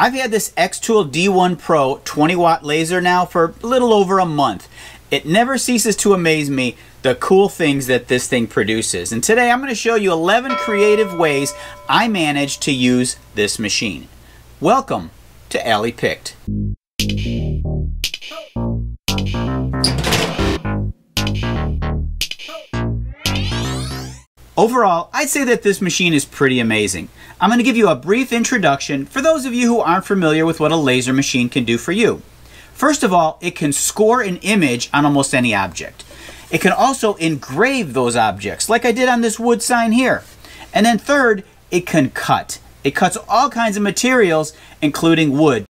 I've had this Xtool D1 Pro 20 watt laser now for a little over a month. It never ceases to amaze me the cool things that this thing produces. And today I'm going to show you 11 creative ways I managed to use this machine. Welcome to Alley Picked. Overall, I'd say that this machine is pretty amazing. I'm going to give you a brief introduction for those of you who aren't familiar with what a laser machine can do for you. First of all, it can score an image on almost any object. It can also engrave those objects, like I did on this wood sign here. And then third, it can cut. It cuts all kinds of materials, including wood.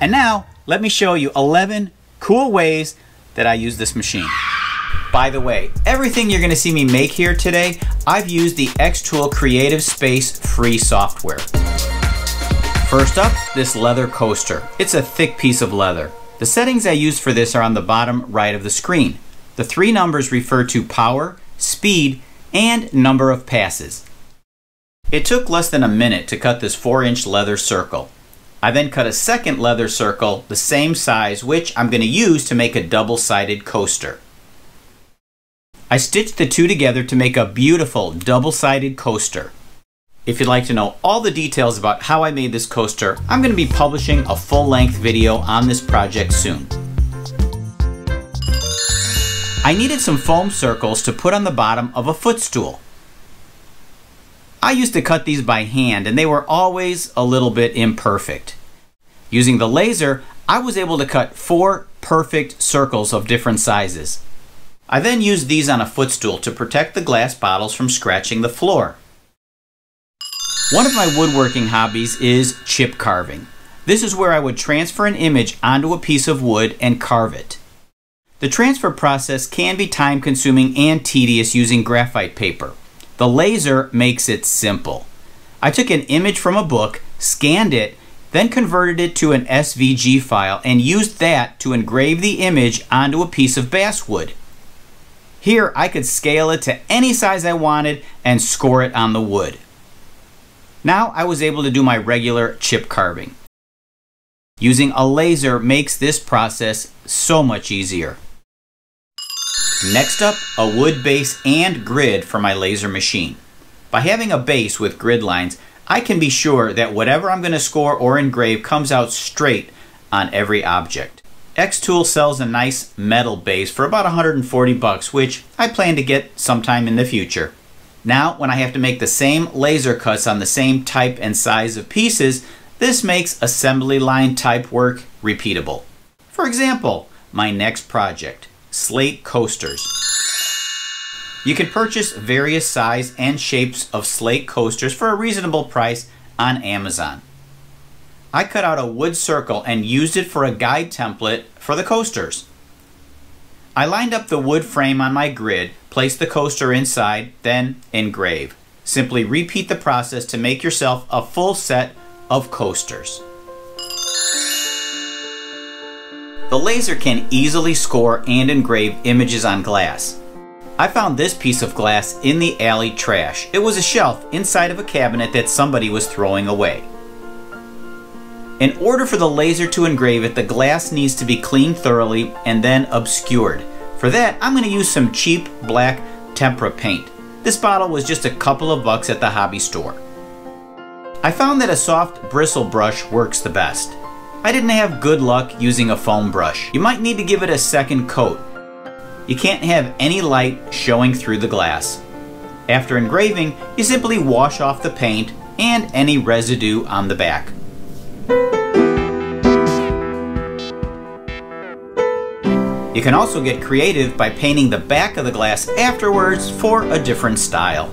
And now, let me show you 11 cool ways that I use this machine. By the way, everything you're gonna see me make here today, I've used the Xtool Creative Space free software. First up, this leather coaster. It's a thick piece of leather. The settings I use for this are on the bottom right of the screen. The three numbers refer to power, speed, and number of passes. It took less than a minute to cut this 4 inch leather circle. I then cut a second leather circle the same size which I'm going to use to make a double-sided coaster. I stitched the two together to make a beautiful double-sided coaster. If you'd like to know all the details about how I made this coaster, I'm going to be publishing a full-length video on this project soon. I needed some foam circles to put on the bottom of a footstool. I used to cut these by hand and they were always a little bit imperfect. Using the laser, I was able to cut four perfect circles of different sizes. I then used these on a footstool to protect the glass bottles from scratching the floor. One of my woodworking hobbies is chip carving. This is where I would transfer an image onto a piece of wood and carve it. The transfer process can be time consuming and tedious using graphite paper. The laser makes it simple. I took an image from a book, scanned it, then converted it to an SVG file and used that to engrave the image onto a piece of basswood. Here I could scale it to any size I wanted and score it on the wood. Now I was able to do my regular chip carving. Using a laser makes this process so much easier. Next up, a wood base and grid for my laser machine. By having a base with grid lines, I can be sure that whatever I'm going to score or engrave comes out straight on every object. Xtool sells a nice metal base for about 140 bucks, which I plan to get sometime in the future. Now, when I have to make the same laser cuts on the same type and size of pieces, this makes assembly line type work repeatable. For example, my next project, slate coasters. You can purchase various size and shapes of slate coasters for a reasonable price on Amazon. I cut out a wood circle and used it for a guide template for the coasters. I lined up the wood frame on my grid, placed the coaster inside, then engrave. Simply repeat the process to make yourself a full set of coasters. The laser can easily score and engrave images on glass. I found this piece of glass in the alley trash. It was a shelf inside of a cabinet that somebody was throwing away. In order for the laser to engrave it, the glass needs to be cleaned thoroughly and then obscured. For that, I'm going to use some cheap black tempera paint. This bottle was just a couple of bucks at the hobby store. I found that a soft bristle brush works the best. I didn't have good luck using a foam brush. You might need to give it a second coat. You can't have any light showing through the glass. After engraving, you simply wash off the paint and any residue on the back. You can also get creative by painting the back of the glass afterwards for a different style.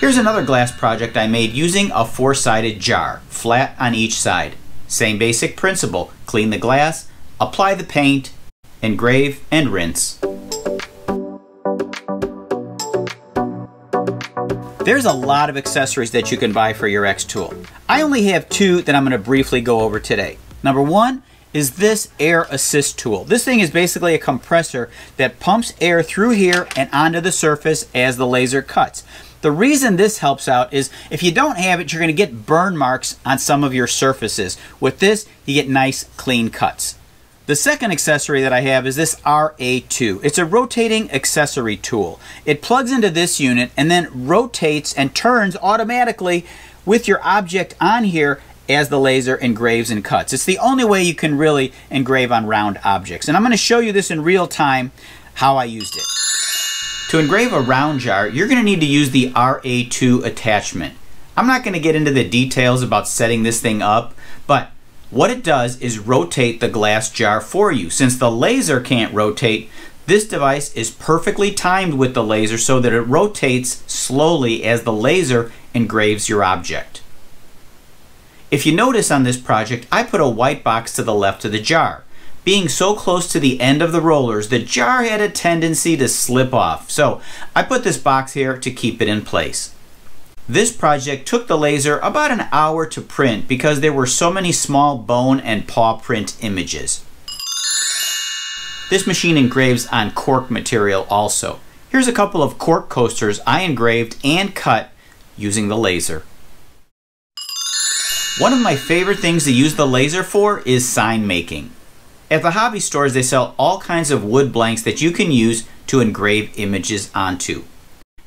Here's another glass project I made using a four-sided jar, flat on each side. Same basic principle, clean the glass, apply the paint, engrave, and rinse. There's a lot of accessories that you can buy for your Xtool. I only have two that I'm going to briefly go over today. Number one is this air assist tool. This thing is basically a compressor that pumps air through here and onto the surface as the laser cuts. The reason this helps out is if you don't have it, you're going to get burn marks on some of your surfaces. With this, you get nice clean cuts. The second accessory that I have is this RA2. It's a rotating accessory tool. It plugs into this unit and then rotates and turns automatically with your object on here as the laser engraves and cuts. It's the only way you can really engrave on round objects. And I'm going to show you this in real time how I used it. To engrave a round jar, you're going to need to use the RA2 attachment. I'm not going to get into the details about setting this thing up, but what it does is rotate the glass jar for you. Since the laser can't rotate, this device is perfectly timed with the laser so that it rotates slowly as the laser engraves your object. If you notice on this project, I put a white box to the left of the jar. Being so close to the end of the rollers, the jar had a tendency to slip off. So I put this box here to keep it in place. This project took the laser about an hour to print because there were so many small bone and paw print images. This machine engraves on cork material also. Here's a couple of cork coasters I engraved and cut using the laser. One of my favorite things to use the laser for is sign making. At the hobby stores, they sell all kinds of wood blanks that you can use to engrave images onto.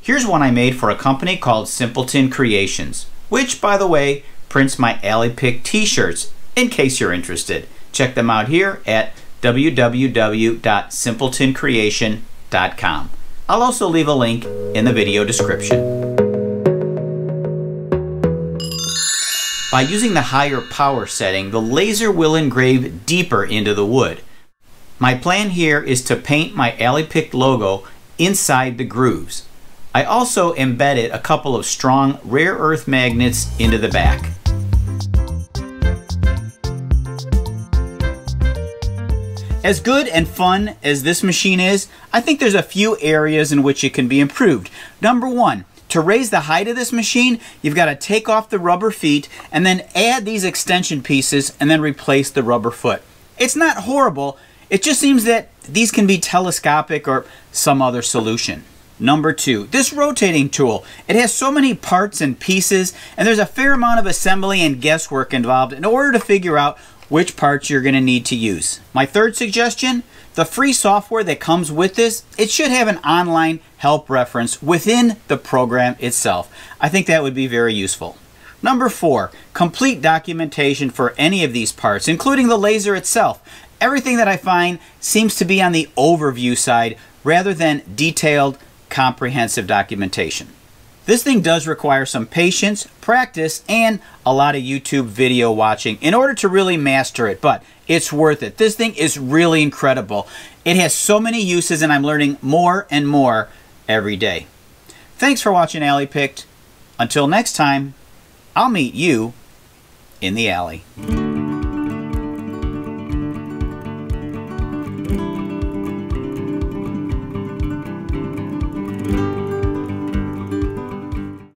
Here's one I made for a company called Simpleton Creations, which, by the way, prints my Alley Pick t-shirts, in case you're interested. Check them out here at www.simpletoncreation.com. I'll also leave a link in the video description. By using the higher power setting, the laser will engrave deeper into the wood. My plan here is to paint my Alley Pick logo inside the grooves. I also embedded a couple of strong rare earth magnets into the back. As good and fun as this machine is, I think there's a few areas in which it can be improved. Number one, to raise the height of this machine, you've got to take off the rubber feet and then add these extension pieces and then replace the rubber foot. It's not horrible, it just seems that these can be telescopic or some other solution. Number two, this rotating tool. It has so many parts and pieces, and there's a fair amount of assembly and guesswork involved in order to figure out which parts you're going to need to use. My third suggestion, the free software that comes with this, it should have an online help reference within the program itself. I think that would be very useful. Number four, complete documentation for any of these parts, including the laser itself. Everything that I find seems to be on the overview side rather than detailed, comprehensive documentation. This thing does require some patience, practice, and a lot of YouTube video watching in order to really master it, but it's worth it. This thing is really incredible. It has so many uses and I'm learning more and more every day. Thanks for watching Alley Picked. Until next time, I'll meet you in the alley.